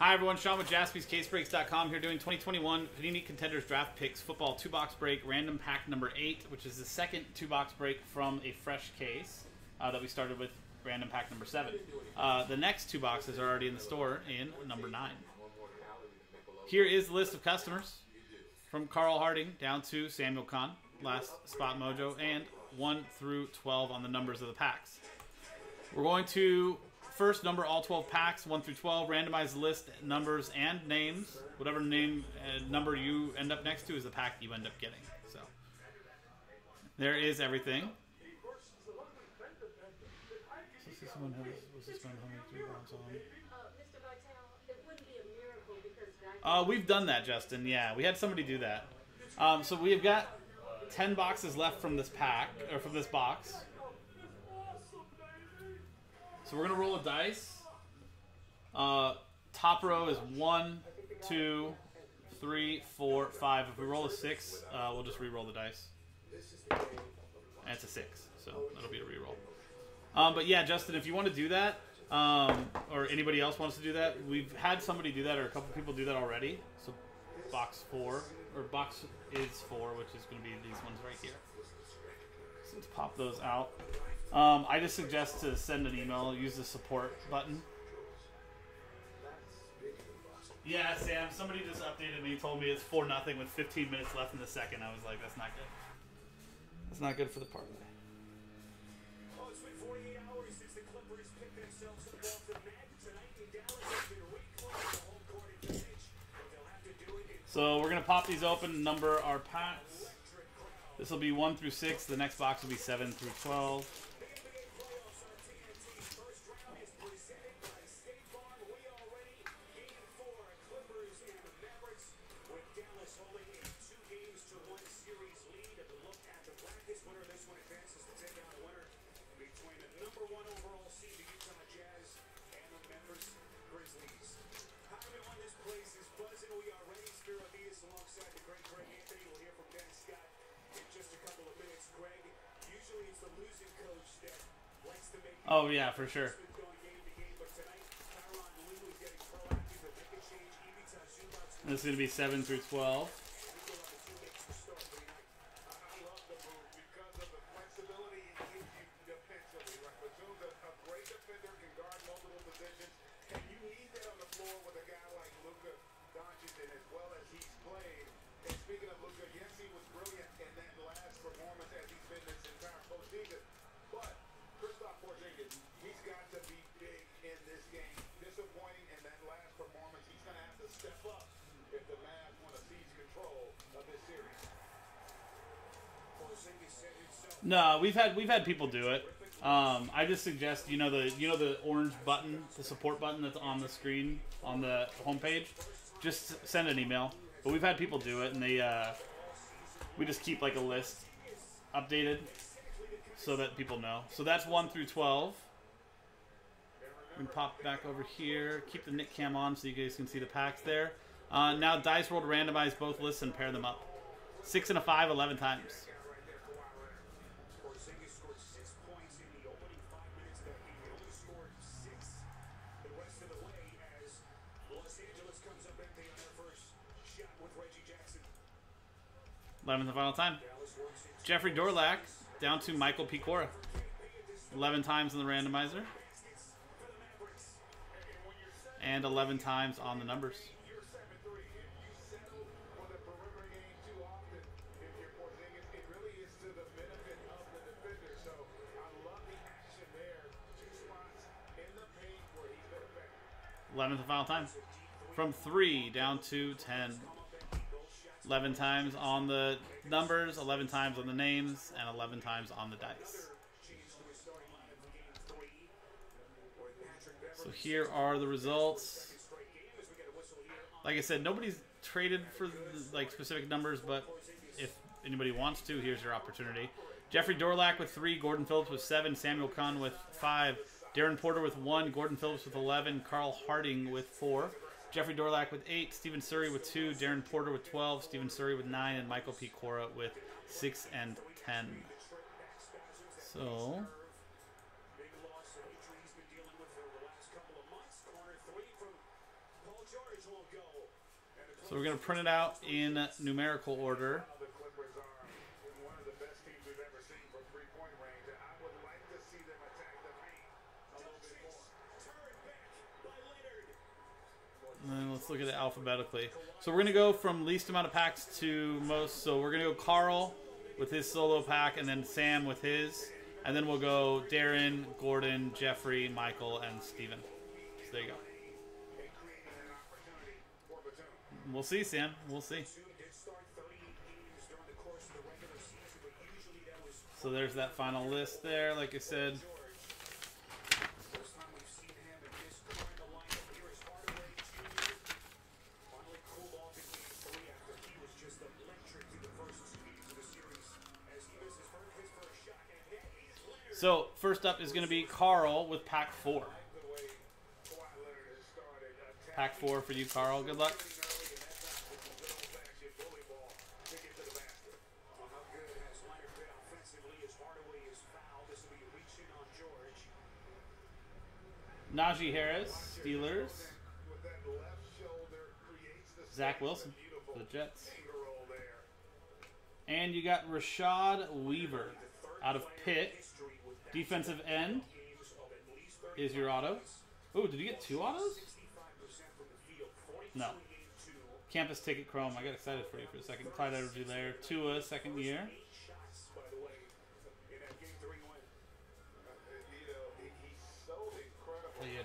Hi everyone, Sean with jaspyscasebreaks.com here doing 2021 Panini Contenders Draft Picks Football 2-Box Break Random Pack number 8, which is the second 2-box break from a fresh case uh, that we started with Random Pack number 7. Uh, the next two boxes are already in the store in number 9. Here is the list of customers from Carl Harding down to Samuel Kahn, last spot mojo, and 1 through 12 on the numbers of the packs. We're going to first number all 12 packs, 1 through 12, randomize the list, numbers, and names. Whatever name and number you end up next to is the pack you end up getting. So there is everything. Uh, we've done that, Justin. Yeah, we had somebody do that. Um, so we've got 10 boxes left from this pack, or from this box. So we're gonna roll a dice. Uh, top row is one, two, three, four, five. If we roll a six, uh, we'll just re-roll the dice. And it's a six, so that'll be a re-roll. Um, but yeah, Justin, if you want to do that, um, or anybody else wants to do that, we've had somebody do that, or a couple people do that already. So box four, or box is four, which is going to be these ones right here. So let's pop those out. Um, I just suggest to send an email, use the support button. Yeah, Sam, somebody just updated me, told me it's 4 nothing with 15 minutes left in the second. I was like, that's not good. That's not good for the parlay. So we're going to pop these open, number our packs. This will be 1 through 6. The next box will be 7 through 12. Oh yeah, for sure. This is going to be 7 through 12. No, we've had we've had people do it. Um, I just suggest you know the you know the orange button, the support button that's on the screen on the homepage. Just send an email. But we've had people do it, and they uh, we just keep like a list updated so that people know. So that's one through twelve. Can pop back over here. Keep the Nick cam on so you guys can see the packs there. Uh, now Dice World randomize both lists and pair them up. Six and a five, 11 times. Eleventh and final time. Jeffrey Dorlack down to Michael Pecora. 11 times in the randomizer. And 11 times on the numbers. Eleventh and final time. From three down to ten. 11 times on the numbers, 11 times on the names, and 11 times on the dice. So here are the results. Like I said, nobody's traded for like specific numbers, but if anybody wants to, here's your opportunity. Jeffrey Dorlack with three, Gordon Phillips with seven, Samuel Kahn with five, Darren Porter with one, Gordon Phillips with 11, Carl Harding with four. Jeffrey Dorlack with eight, Stephen Surrey with two, Darren Porter with 12, Stephen Surrey with nine, and Michael Pecora with six and 10. So. So we're going to print it out in numerical order. And let's look at it alphabetically. So we're going to go from least amount of packs to most. So we're going to go Carl with his solo pack, and then Sam with his. And then we'll go Darren, Gordon, Jeffrey, Michael, and Steven. So there you go. We'll see, Sam. We'll see. did start 38 games during the course of the regular season, but usually that was So there's that final list there, like I said. So first up is going to be Carl with pack four. Pack four for you, Carl. Good luck. early, and that's not just a good old-fashioned bully ball to get to the basket. Well, how good has Leonard been offensively as Hardaway is fouled? This will be reaching on George. Najee Harris, Steelers. Zach. Wilson the Jets. And you got Rashad Weaver out of Pitt. Defensive end games of at least 30 is your auto. Oh, did you get two autos? 65% from the field, 42 No. Campus Ticket Chrome. I got excited for you for a second. Clyde Edwards there. Tua, second year.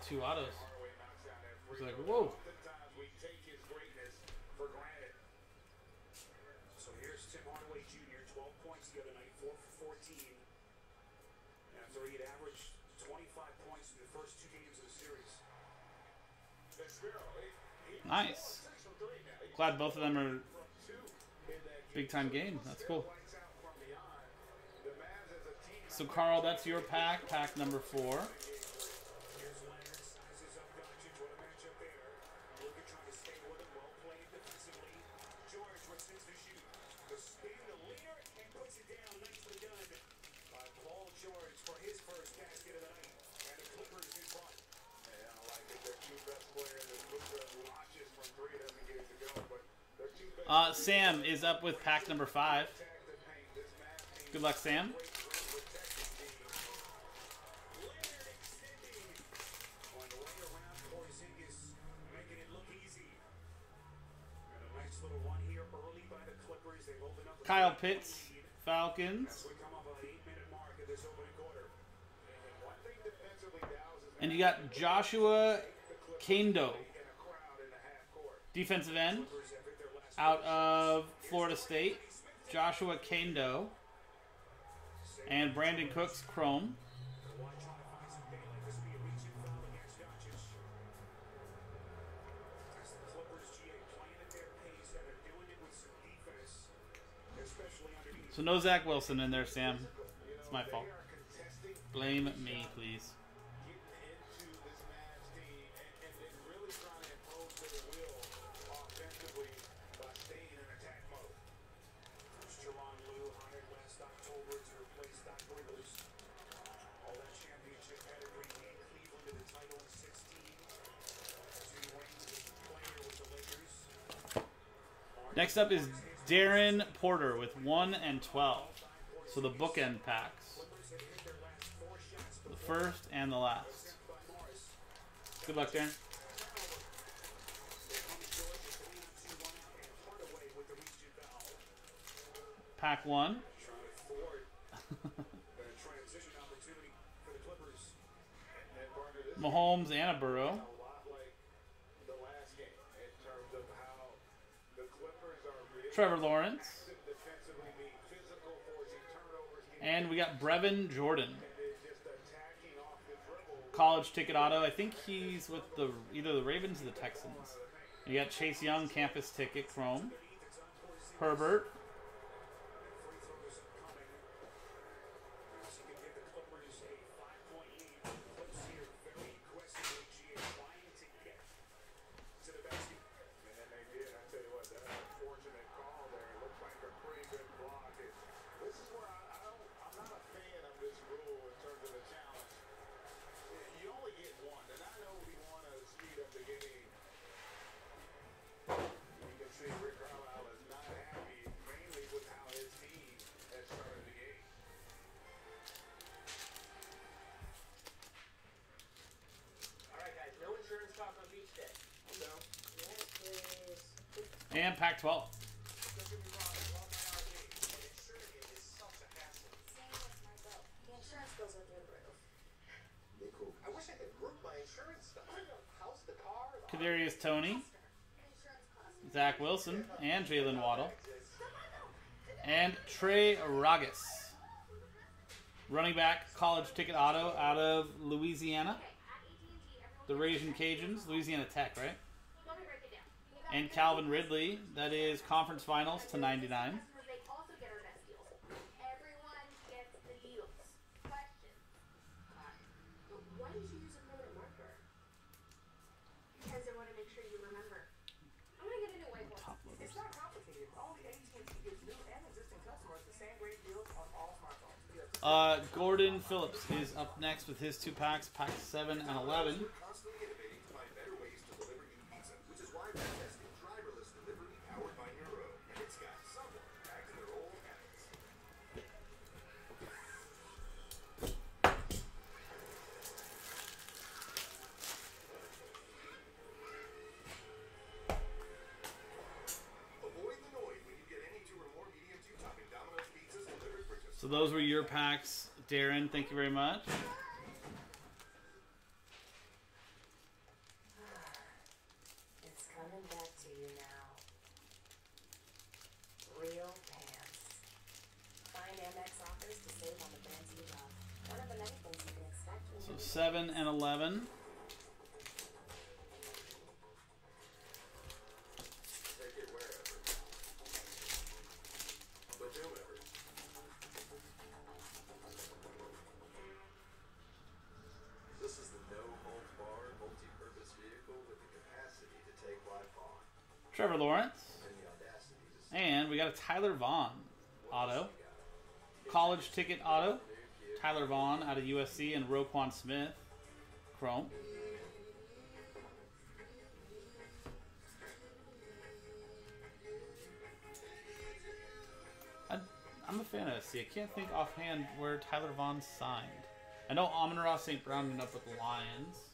Incredible. You had two autos. Hardaway knocks It's like, whoa. Oftentimes we take his greatness for granted. So here's Tim Hardaway Jr., 12 points the other night, 4 for 14. After he had averaged 25 points in the first two games of the series. And Sparrow, he, he Nice. six from three now. He Glad both of them are from two in that game. big time game. That's cool. Lights out from beyond. The Mavs as a team So Carl, that's your pack. Pack number four. Here's Leonard, sizes up Doncic, what a matchup there. Luka trying to stay with him, well played defensively. George, what sends the shoot? The spin, the leader, and puts it down. Nicely done by Paul George for his first basket of the night. And the Clippers in front. Yeah, I like it. Their two best players, as Luka launches from three, doesn't get it to go, but their two best Uh, Sam is up with pack number five. Good luck, Sam. Kyle 12-point Pitts. Falcons. And you got Joshua Kaindoh, defensive end, Clippers have hit their last out of Florida State. Joshua Kaindoh. And Brandin Cooks, Chrome. So no Zach Wilson in there, Sam. It's my fault. Blame me, please. Next up is Darren Porter with 1 and 12. So the bookend packs. The first and the last. Good luck, Darren. Pack 1. Trying to thwart that transition opportunity for the Clippers. And Barner, this Mahomes and a Burrow. Trevor Lawrence. And we got Brevin Jordan. College ticket auto. I think he's with the either the Ravens or the Texans. You got Chase Young, campus ticket, Chrome. Herbert. Free throws coming. As he can give the Clippers a five-point lead. Clips here very aggressively. GA trying to get to the basket. And they did. I tell you what, that unfortunate call there looked like a pretty good block. It, this is where I, I don't, I'm not a fan of this rule in terms of the challenge. You only get one, and I know we want to speed up the game. You can And Pac 12. Don't get me wrong, I love my RV, but insuring it is such a hassle. Same with my boat. The insurance bills are through the roof. I Kadarius Toney, Zach Wilson, and Jalen Waddle. And Trey Ragas. Running back, college ticket auto out of Louisiana. The Raging Cajuns, Louisiana Tech, right? Let me break it down. And Calvin Ridley, that is conference finals to 99. Customers, they also get our best deals. Everyone gets the deals. Question. Uh, why did you use a permanent marker? Because I want to make sure you remember. I'm gonna get a new whiteboard. It's not complicated. Only AT&T gives new and existing customers the same great deals on all smartphones. Yes. Uh, Gordon Phillips is up next with his two packs, pack 7 and 11. So those were your packs, Darren. Thank you very much. It's coming back to you now. Real pants. Find MX offers to save on the brands you love. One of the many things you can expect when So you 7 and 11. Take it wherever. But whoever. This is the no holds barred multi-purpose vehicle with the capacity to take life on Trevor Lawrence. and we got a Tyler Vaughn auto. College ticket auto. Tyler Vaughn out of USC and Roquan Smith. Chrome. I, I'm a fan of SC. I can't think offhand where Tyler Vaughn signed. I know Amon Ross St. Brown ended up with the Lions.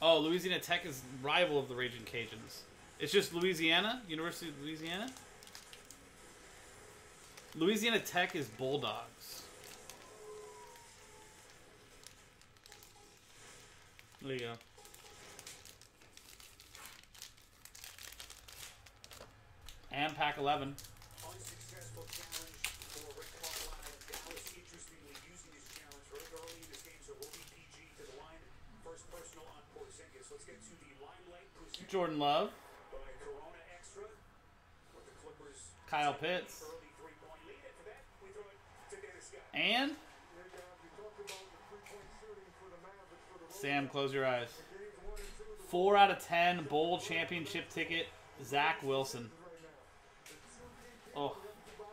Oh, Louisiana Tech is rival of the Raging Cajuns. It's just Louisiana, University of Louisiana. Louisiana Tech is Bulldogs. There you go. And pack 11. Unsuccessful challenge for Rick Carlisle of Dallas. Interestingly, using his challenge very early in this game, so we'll be PG to the line. First personal on Porzingis. Let's get to the limelight presented Jordan Love, by Corona Extra. With the Clippers Kyle Pitts, early three-point lead. And for that, we throw it to Dennis Scott. and Yeah, guys, we talked about the three-point shooting for Love. Kyle Pitts. And Sam. Close your eyes. Four out of ten bowl championship ticket. Zach Wilson. Oh, Reggie Brown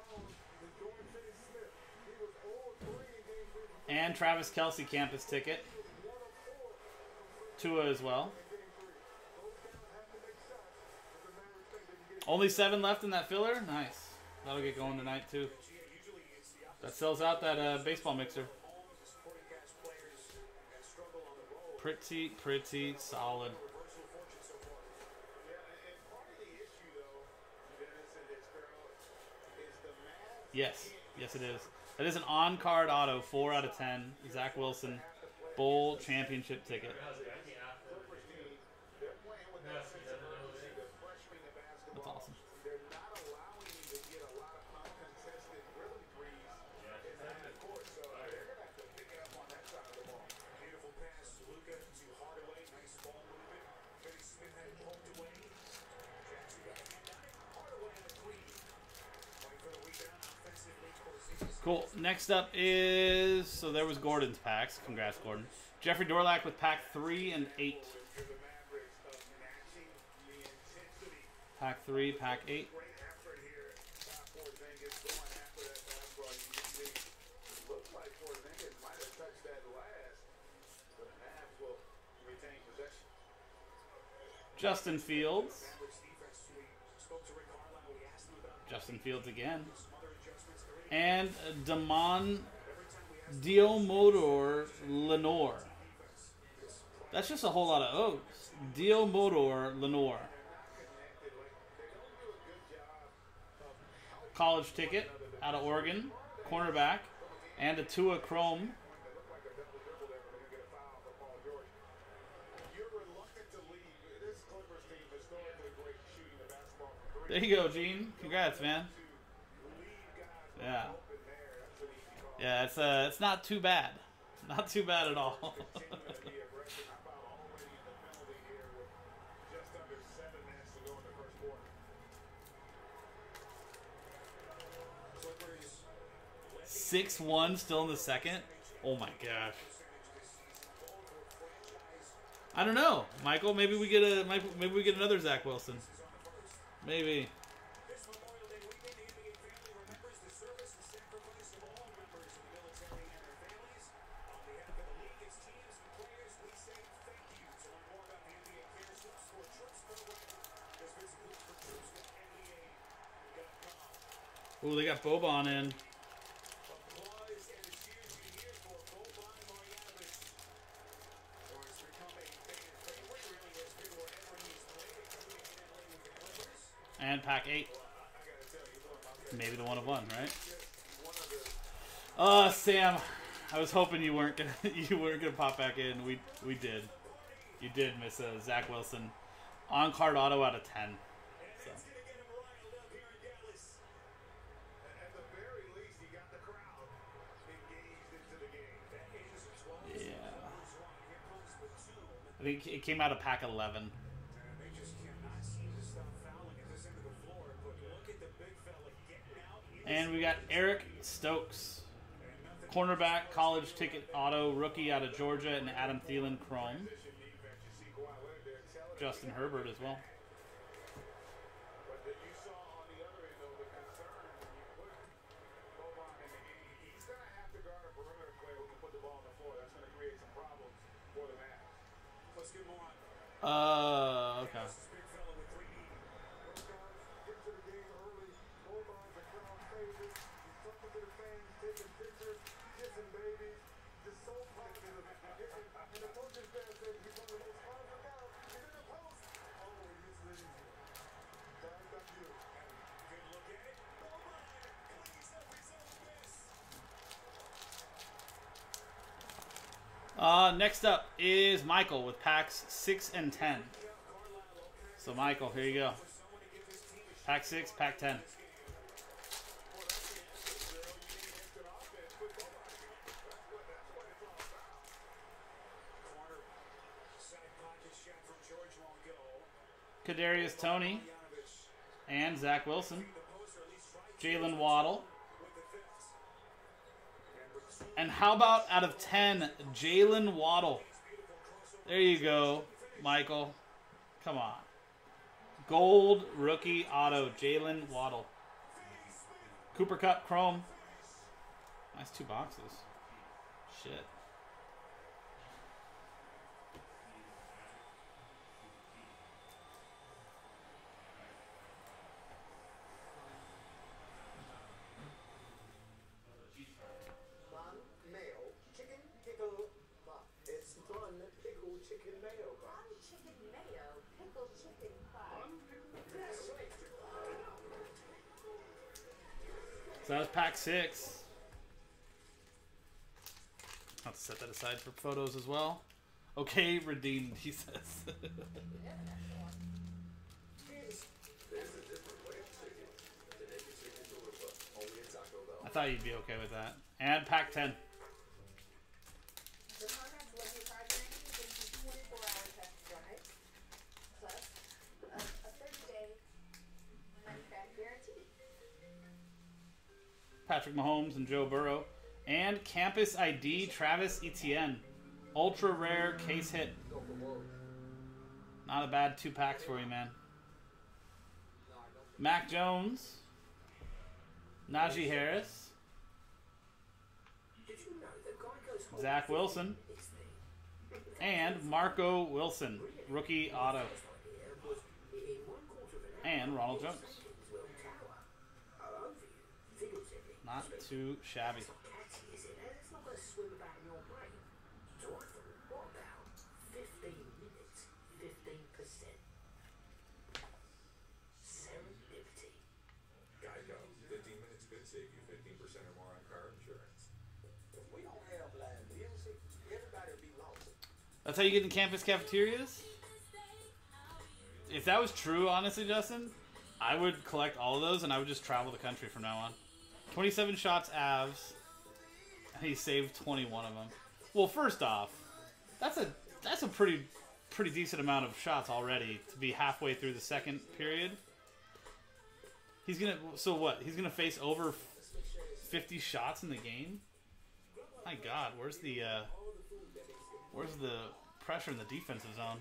and Dorian Finney-Smith. He was 0 3 in game three. and Travis Kelce campus ticket. They can get Only seven left in that filler. Nice. That'll get going tonight too. That sells out that uh, baseball mixer. Pretty, pretty solid. Yes, yes, it is. That is an on-card auto. Four out of ten. Zach Wilson, bowl championship ticket. Clippers team, they're playing with that sense of urgency. They're pressuring the basketball. That's awesome. They're not allowing you to get a lot of uncontested rhythm threes in the half court, so they're going to have to pick it up on that side of the ball. Beautiful pass, Luka to Hardaway. Nice ball movement. Finney Smith had it poked away. Jackson got a hand on it. Hardaway on the three. Fighting for the rebound offensively. Porzingis. Cool. Next up is so there was Gordon's packs. Congrats, Gordon. Jeffrey Dorlack with pack three and eight. Pack three, pack eight. Justin Fields. Justin Fields again. And Damon Deommodore Lenoir. That's just a whole lot of O's. Deommodore Lenoir. College ticket out of Oregon, cornerback, and a Tua Chrome. There you go, Gene. Congrats, man. Yeah. Yeah, it's uh, it's not too bad. Not too bad at all. Six one still in the second. Oh my gosh. I don't know, Michael. Maybe we get a maybe we get another Zach Wilson. Maybe. This Memorial Day weekend, the NBA family remembers the service and sacrifice of all members of the military and their families. On behalf of the league, its teams, and players, we say thank you. To learn more about the NBA Cares Hoops for Troops program, just visit hoops4troops.nba.com. Oh, they got Boban in. Applause and a cheers you hear for Boban Marjanovic. Or has become a fan favorite, really has been wherever he's played, including in they got the in. And pack eight. Maybe the one of one, right? Uh, Sam, I was hoping you weren't gonna you weren't gonna pop back in. We we did. You did miss a Zach Wilson on card auto out of ten. So It's gonna get him riled up here in Dallas. At the very least, he got the crowd engaged into the game. That is a 12 yeah, run. Here comes Batum. I think it came out of pack eleven. And they just cannot seem to stop fouling at this end of the floor. But look at the big fella getting out. in And we got Eric Stokes, cornerback, college ticket auto, rookie out of Georgia, and Adam Thielen Chrome. Justin Herbert as well. But that you saw on the other end, though, the concern when you put Boban in the game, he's going to have to guard a perimeter player who can put the ball on the floor. That's going to create some problems for the Mavs. Let's get more on. Uh, okay. This big fella with 3D. Those guys get to the game early. Boban's a crowd favorite. He's talking to the fans, taking pictures, kissing babies. Just so positive. And the coaching staff said he's one of the most positive guys. He's in the post. Oh, he misses it easy. That's up you. Good look at it. Boban cleans up his own miss. Uh, next up is Michael with packs six and ten. So Michael, here you go. Pack six, pack ten. Corner. Side pocket shot from George won't go. Kadarius Toney and Zach Wilson. Jalen Waddle. And how about out of ten, Jalen Waddle? There you go, Michael. Come on. Gold rookie auto, Jalen Waddle. Cooper Kupp Chrome. Nice two boxes. Shit. Pack six. I'll have to set that aside for photos as well. Okay, redeemed, he says. I thought you'd be okay with that. And pack 10. Patrick Mahomes and Joe Burrow. And Campus ID Travis Etienne. Ultra rare case hit. Not a bad two packs for you, man. Mac Jones. Najee Harris. Zach Wilson. And Marco Wilson. Rookie auto. And Ronald Jones. seconds will tower. I'll own for you. Figuratively. Not too shabby. Catchy, is it? It's not going to swim about in your brain. Joyful, what about 15 minutes, 15%? Serendipity. Geico. 15 minutes could save you 15% or more on car insurance. If we don't have live music, everybody will be lost. That's how you get in campus cafeterias? If that was true, honestly, Justin, I would collect all of those and I would just travel the country from now on. 27 shots Avs. And he saved 21 of them. Well, first off, that's a that's a pretty pretty decent amount of shots already to be halfway through the second period. He's gonna so what? He's gonna face over 50 shots in the game. My God, where's the uh, where's the pressure in the defensive zone?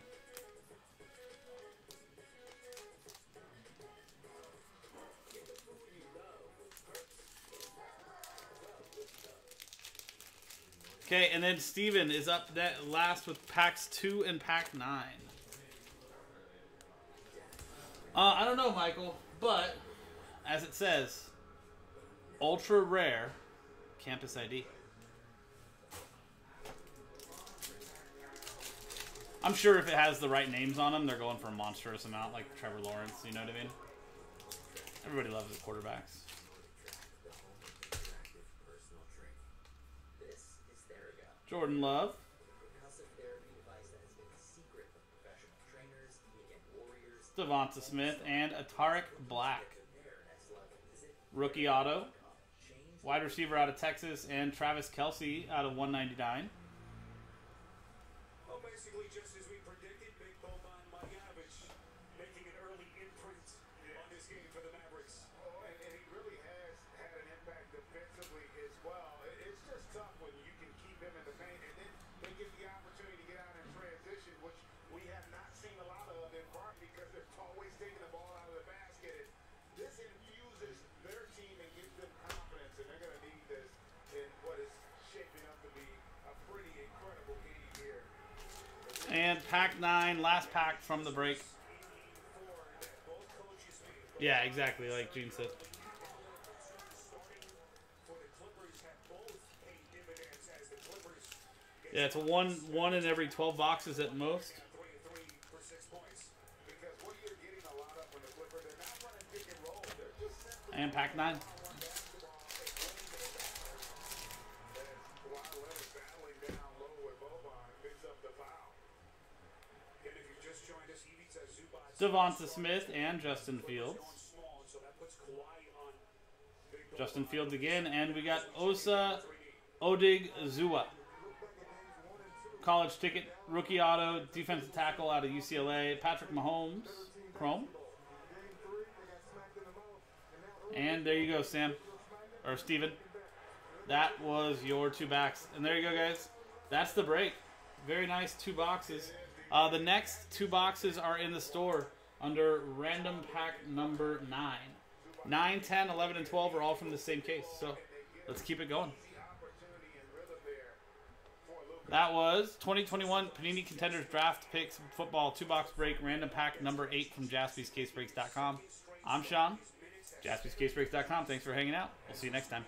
Okay, and then Steven is up that last with packs two and pack nine. Uh, I don't know, Michael, but as it says, ultra rare campus ID. I'm sure if it has the right names on them, they're going for a monstrous amount, like Trevor Lawrence. You know what I mean? Everybody loves the quarterbacks. Personal training. This is Therago, Jordan Love, a house of therapy device that has been the secret of professional trainers, weekend Love. Devonta Smith, and Ataric Black. Rookie auto. Wide receiver out of Texas, and Travis Kelce out of 199. Well, basically, just as we predicted, Big Boban Marjanovic making an early imprint on this game for the Mavericks. Oh, and, and he really has had an impact defensively as well. It- It's just tough when you can keep him in the paint, and then they get the opportunity to get out in transition, which we have not seen a lot of, in part because they're always taking the ball out of the basket. And this infuses their team and gives them confidence, and they're going to need this in what is shaping up to be a pretty incredible game here. And pack nine, last pack from the break. Yeah, exactly, like Gene said. Yeah, it's a one one in every 12 boxes at most. and pack for six points. Because what you're getting a lot of when the Clippers, they're not running pick and roll. They're just simply And pack nine. one basketball and winning their battles. As Kawhi Leonard battling down low with Boban picks up the foul. And if you just joined us, Ivica Zubac Devonta Smith and Justin Fields. Justin Fields again, and we got Osa Odig Zua. College ticket, rookie auto, defensive tackle out of UCLA. Patrick Mahomes, Chrome. And there you go, Sam. Or Steven. That was your two backs. And there you go, guys. That's the break. Very nice two boxes. Uh, the next two boxes are in the store under random pack number 9. 9, 10, 11, and 12 are all from the same case. So let's keep it going. That was 2021 Panini Contenders Draft Picks Football Two Box Break Random Pack number 8 from JaspysCaseBreaks.com. I'm Sean. JaspysCaseBreaks.com. Thanks for hanging out. We'll see you next time.